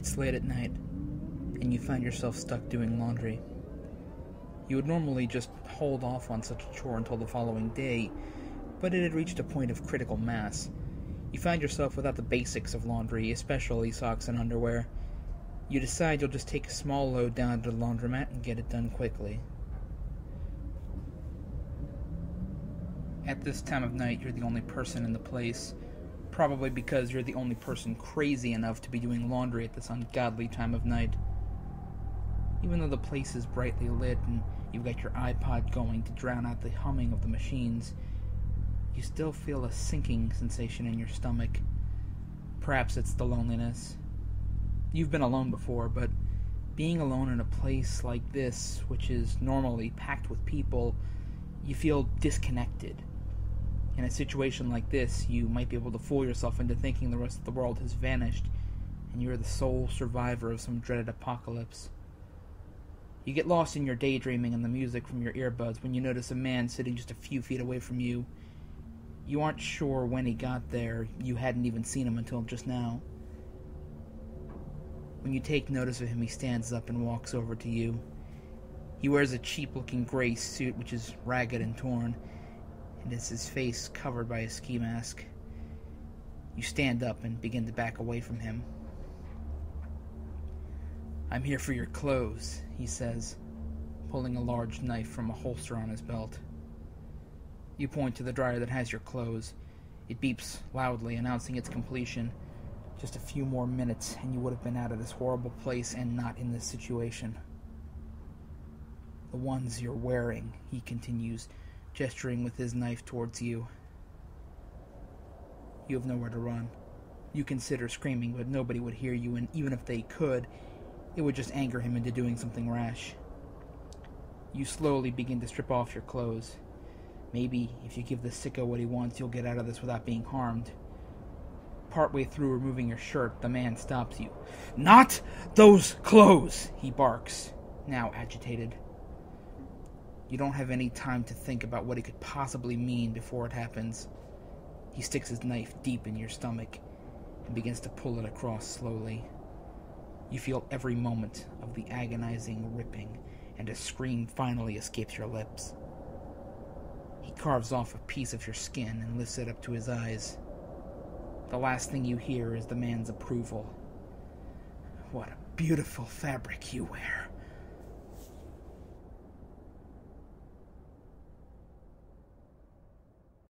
It's late at night, and you find yourself stuck doing laundry. You would normally just hold off on such a chore until the following day, but it had reached a point of critical mass. You find yourself without the basics of laundry, especially socks and underwear. You decide you'll just take a small load down to the laundromat and get it done quickly. At this time of night, you're the only person in the place, probably because you're the only person crazy enough to be doing laundry at this ungodly time of night. Even though the place is brightly lit and you've got your iPod going to drown out the humming of the machines, you still feel a sinking sensation in your stomach. Perhaps it's the loneliness. You've been alone before, but being alone in a place like this, which is normally packed with people, you feel disconnected. In a situation like this, you might be able to fool yourself into thinking the rest of the world has vanished and you're the sole survivor of some dreaded apocalypse. You get lost in your daydreaming and the music from your earbuds when you notice a man sitting just a few feet away from you. You aren't sure when he got there, you hadn't even seen him until just now. When you take notice of him, he stands up and walks over to you. He wears a cheap looking gray suit which is ragged and torn, and is his face covered by a ski mask. You stand up and begin to back away from him. I'm here for your clothes, he says, pulling a large knife from a holster on his belt. You point to the dryer that has your clothes. It beeps loudly, announcing its completion. Just a few more minutes, and you would have been out of this horrible place and not in this situation. The ones you're wearing, he continues, gesturing with his knife towards you. You have nowhere to run. You consider screaming, but nobody would hear you, and even if they could, it would just anger him into doing something rash. You slowly begin to strip off your clothes. Maybe if you give the sicko what he wants, you'll get out of this without being harmed. Partway through removing your shirt, the man stops you. Not those clothes, he barks, now agitated. You don't have any time to think about what it could possibly mean before it happens. He sticks his knife deep in your stomach and begins to pull it across slowly. You feel every moment of the agonizing ripping, and a scream finally escapes your lips. He carves off a piece of your skin and lifts it up to his eyes. The last thing you hear is the man's approval. What a beautiful fabric you wear.